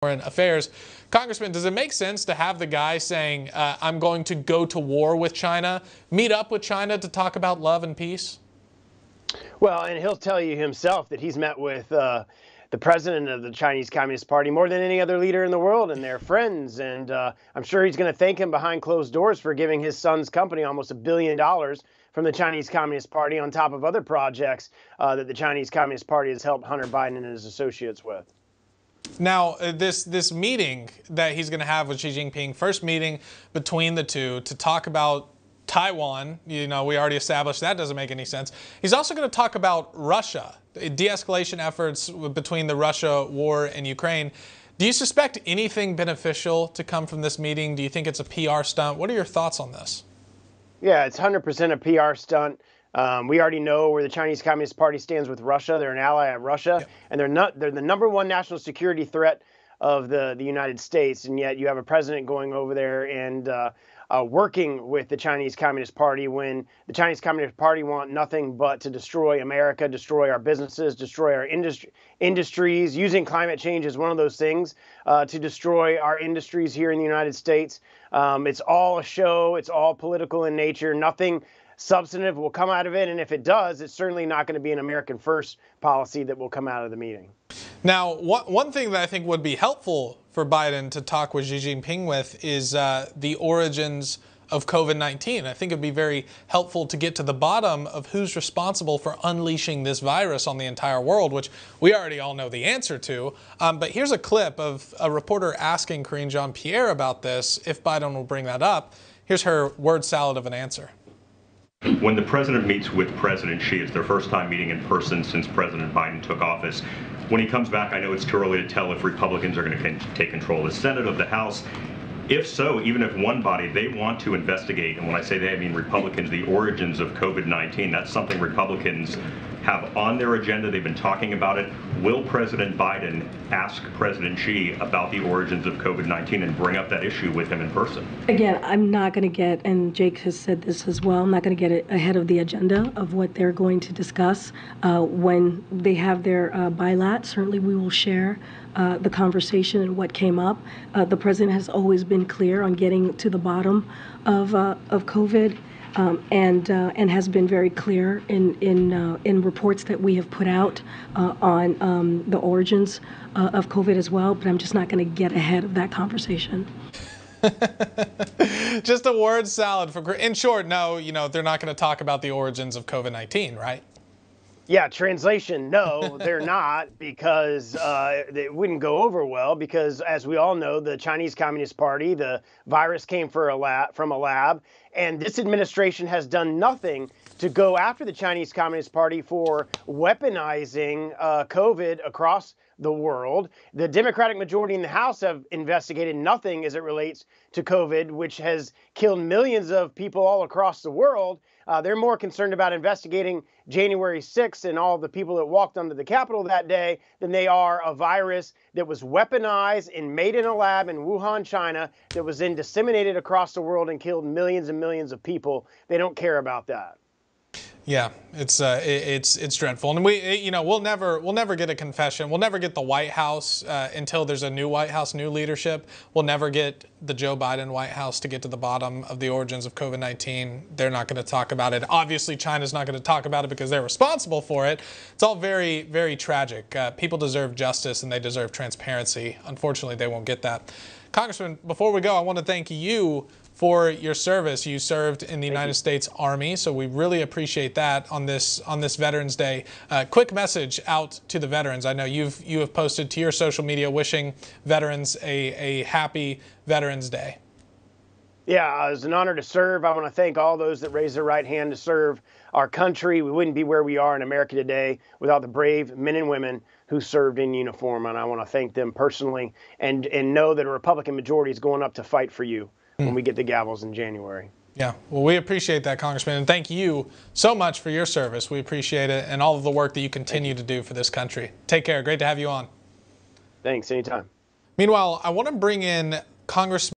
Foreign Affairs. Congressman, does it make sense to have the guy saying, uh, I'm going to go to war with China, meet up with China to talk about love and peace? Well, and he'll tell you himself that he's met with uh, the president of the Chinese Communist Party more than any other leader in the world and their friends. And uh, I'm sure he's going to thank him behind closed doors for giving his son's company almost a billion dollars from the Chinese Communist Party on top of other projects uh, that the Chinese Communist Party has helped Hunter Biden and his associates with. Now, uh, this this meeting that he's going to have with Xi Jinping, first meeting between the two to talk about Taiwan. You know, we already established that doesn't make any sense. He's also going to talk about Russia, de-escalation efforts between the Russia war and Ukraine. Do you suspect anything beneficial to come from this meeting? Do you think it's a PR stunt? What are your thoughts on this? Yeah, it's 100% a PR stunt. Um, we already know where the Chinese Communist Party stands with Russia. They're an ally of Russia, and they're not. They're the number one national security threat of the the United States, and yet you have a president going over there and uh, uh, working with the Chinese Communist Party when the Chinese Communist Party want nothing but to destroy America, destroy our businesses, destroy our industry industries. Using climate change is one of those things uh, to destroy our industries here in the United States. Um, it's all a show. It's all political in nature. Nothing substantive will come out of it. And if it does, it's certainly not going to be an American first policy that will come out of the meeting. Now, one thing that I think would be helpful for Biden to talk with Xi Jinping with is uh, the origins of COVID 19. I think it'd be very helpful to get to the bottom of who's responsible for unleashing this virus on the entire world, which we already all know the answer to. Um, but here's a clip of a reporter asking Karine Jean Pierre about this, if Biden will bring that up. Here's her word salad of an answer. When the president meets with President Xi, it's their first time meeting in person since President Biden took office. When he comes back, I know it's too early to tell if Republicans are going to take control of the Senate, of the House. If so, even if one body, they want to investigate, and when I say they, I mean Republicans, the origins of COVID-19, that's something Republicans have on their agenda. They've been talking about it. Will President Biden ask President Xi about the origins of COVID 19 and bring up that issue with him in person? Again, I'm not going to get, and Jake has said this as well, I'm not going to get ahead of the agenda of what they're going to discuss. Uh, when they have their uh, bilat, certainly we will share uh, the conversation and what came up. Uh, the president has always been clear on getting to the bottom of, uh, of COVID um, and uh, and has been very clear in in uh, in reports that we have put out uh, on um, the origins uh, of COVID as well. But I'm just not going to get ahead of that conversation. just a word salad for. In short, no, you know they're not going to talk about the origins of COVID-19, right? Yeah, translation, no, they're not because uh, it wouldn't go over well. Because as we all know, the Chinese Communist Party, the virus came a lab, from a lab, and this administration has done nothing to go after the Chinese Communist Party for weaponizing uh, COVID across the world. The Democratic majority in the House have investigated nothing as it relates to COVID, which has killed millions of people all across the world. Uh, they're more concerned about investigating January 6th and all the people that walked onto the Capitol that day than they are a virus that was weaponized and made in a lab in Wuhan, China, that was then disseminated across the world and killed millions and millions of people. They don't care about that. Yeah, it's uh, it's it's dreadful, and we you know we'll never we'll never get a confession. We'll never get the White House uh, until there's a new White House, new leadership. We'll never get the Joe Biden White House to get to the bottom of the origins of COVID-19. They're not going to talk about it. Obviously, China's not going to talk about it because they're responsible for it. It's all very very tragic. Uh, people deserve justice and they deserve transparency. Unfortunately, they won't get that. Congressman, before we go, I want to thank you for your service. You served in the Thank United you. States Army, so we really appreciate that on this on this Veterans Day. Uh, quick message out to the veterans. I know you've you have posted to your social media wishing veterans a, a happy Veterans Day. Yeah, it was an honor to serve. I want to thank all those that raised their right hand to serve our country. We wouldn't be where we are in America today without the brave men and women who served in uniform, and I want to thank them personally and and know that a Republican majority is going up to fight for you when hmm. we get the gavels in January. Yeah, well, we appreciate that, Congressman, and thank you so much for your service. We appreciate it and all of the work that you continue to do for this country. Take care. Great to have you on. Thanks. Anytime. Meanwhile, I want to bring in Congressman.